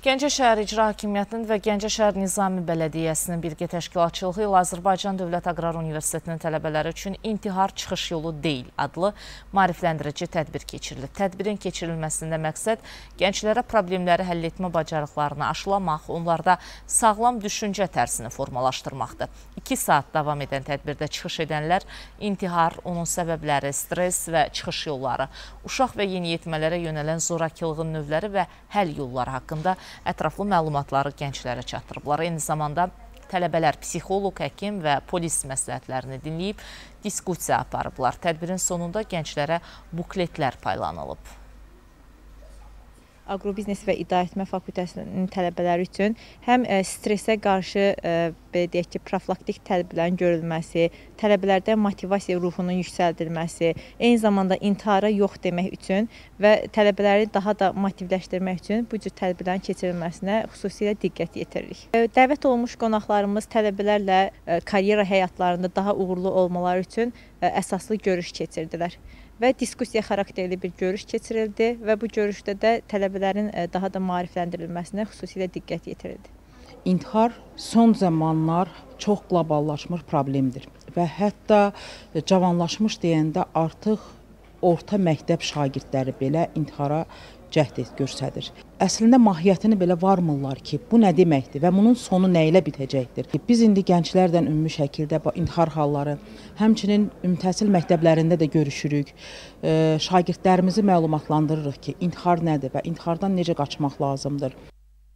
Gəncə şəhər İcra Hakimiyyətinin və Gəncə şəhər Nizami Bələdiyyəsinin birgə təşkilatçılığı ilə Azərbaycan Dövlət Aqrar Universitetinin tələbələri üçün intihar çıxış yolu deyil adlı marifləndirici tədbir keçirilib. Tədbirin keçirilməsində məqsəd gənclərə problemləri həll etmə bacarıqlarını aşılamaq, onlarda sağlam düşüncə tərzini formalaşdırmaqdır. 2 saat davam edən tədbirdə çıxış edənlər intihar, onun səbəbləri, stres və çıxış yolları, uşaq və yeniyetmələrə yönələn zorakılığın növləri və həll yolları haqqında ətraflı məlumatları gənclərə çatdırıblar. Eyni zamanda tələbələr psixoloq, həkim və polis məsləhətlərini dinləyib, diskusiya aparıblar. Tədbirin sonunda gənclərə bukletlər paylanılıb. Aqrobiznes və İdarəetmə fakültəsinin tələbələri üçün həm e, stressə qarşı e, belə deyək ki, profilaktik tədbirlərin görülməsi, tələbələrdə motivasiya ruhunun yüksəldilməsi, eyni zamanda intihara yox demək üçün və tələbələri daha da motivləşdirmək üçün bu cür tədbirlərin keçirilməsinə xüsusilə diqqət yetiririk. E, dəvət olunmuş qonaqlarımız tələbələrlə karyera həyatlarında daha uğurlu olmaları üçün əsaslı görüş keçirdilər və diskussiya xarakterli bir görüş keçirildi və bu görüşdə də tələbələrin e, daha da maarifləndirilməsinə xüsusilə diqqət yetirildi. İntihar son zamanlar çox qloballaşmış problemdir və hətta cavanlaşmış deyəndə artıq orta məktəb şagirdləri belə intihara cəhd göstərir. Əslində mahiyyətini belə varmırlar ki, bu nə deməkdir və bunun sonu nə ilə bitəcəkdir. Biz indi gənclərlə ümumi şəkildə intihar halları, həmçinin ümumi təhsil məktəblərində də görüşürük. Şagirdlərimizi məlumatlandırırıq ki, intihar nədir və intihardan necə qaçmaq lazımdır.